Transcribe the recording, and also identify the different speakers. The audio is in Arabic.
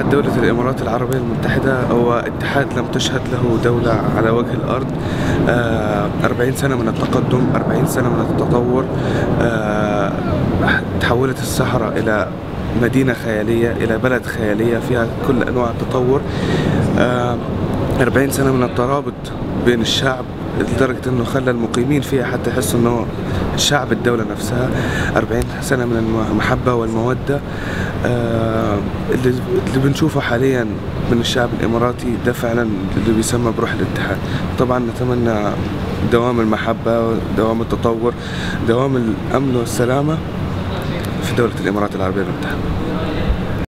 Speaker 1: اتحاد دولة الإمارات العربية المتحدة هو اتحاد لم تشهد له دولة على وجه الأرض. آه، 40 سنة من التقدم 40 سنة من التطور. آه، تحولت الصحراء إلى مدينة خيالية إلى بلد خيالية فيها كل أنواع التطور. آه، 40 سنة من الترابط بين الشعب لدرجة إنه خلى المقيمين فيها حتى يحسوا إنه شعب الدولة نفسها. 40 سنة من المحبة والمودة آه، اللي بنشوفه حاليا من الشعب الإماراتي ده فعلا اللي بيسمى بروح الاتحاد. طبعا نتمنى دوام المحبة دوام التطور دوام الأمن والسلامة في دولة الإمارات العربية المتحدة